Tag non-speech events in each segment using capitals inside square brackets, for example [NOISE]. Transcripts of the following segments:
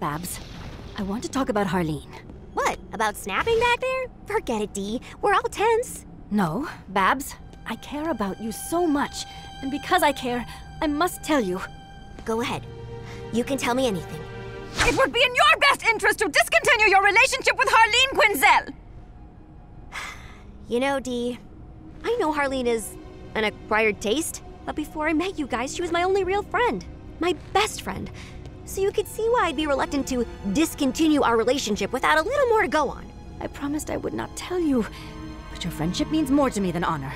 Babs, I want to talk about Harleen. What, about snapping back there? Forget it, Dee. We're all tense. No, Babs, I care about you so much. And because I care, I must tell you. Go ahead. You can tell me anything. It would be in your best interest to discontinue your relationship with Harleen Quinzel! [SIGHS] You know, Dee, I know Harleen is an acquired taste, but before I met you guys, she was my only real friend. My best friend. So you could see why I'd be reluctant to discontinue our relationship without a little more to go on. I promised I would not tell you, but your friendship means more to me than honor.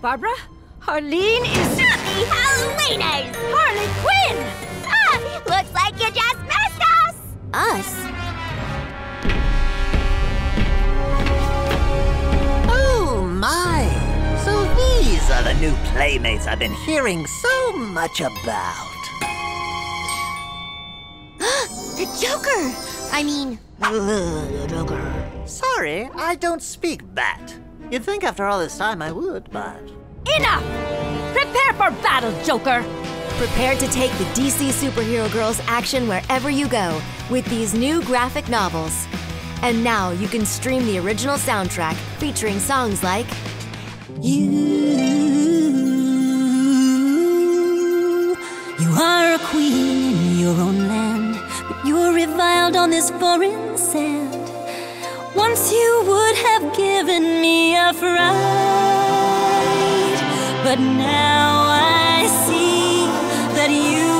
Barbara, Harleen is. [LAUGHS] Happy Halloweeners! Harley Quinn! Ah, looks like you just missed us! Us? Oh my! So these are the new playmates I've been hearing so much about. The Joker! I mean, the Joker. Sorry, I don't speak bat. You'd think after all this time I would, but. Enough! Prepare for battle, Joker! Prepare to take the DC Superhero Girls action wherever you go with these new graphic novels. And now you can stream the original soundtrack featuring songs like You, on this foreign sand. Once you would have given me a fright, but now I see that you